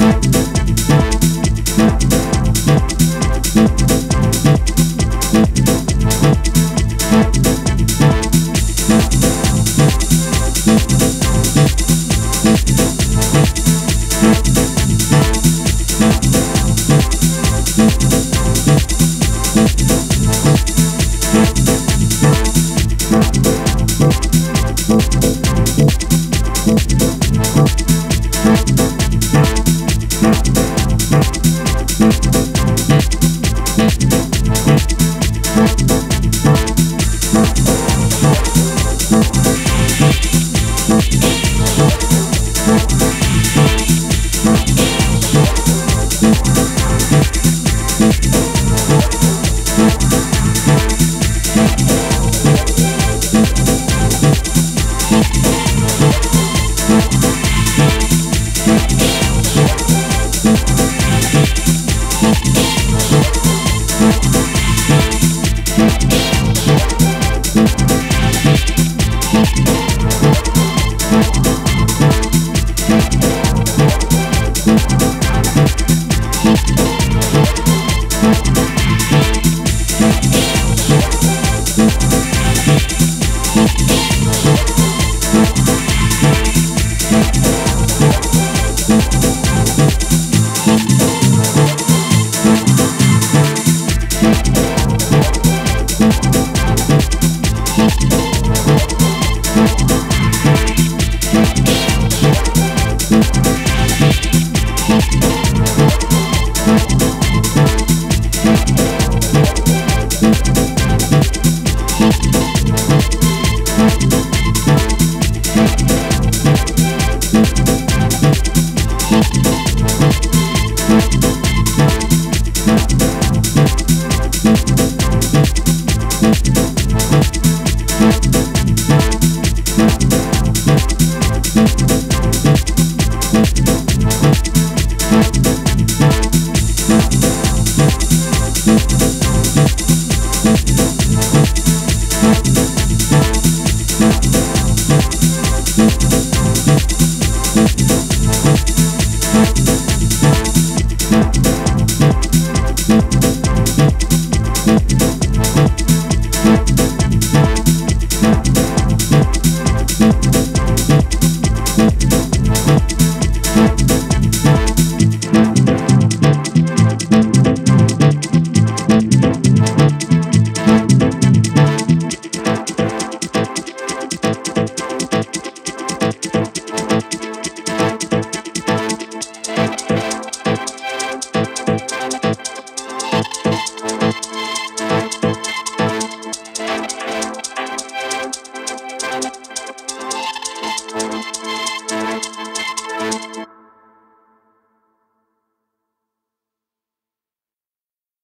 Thank Thank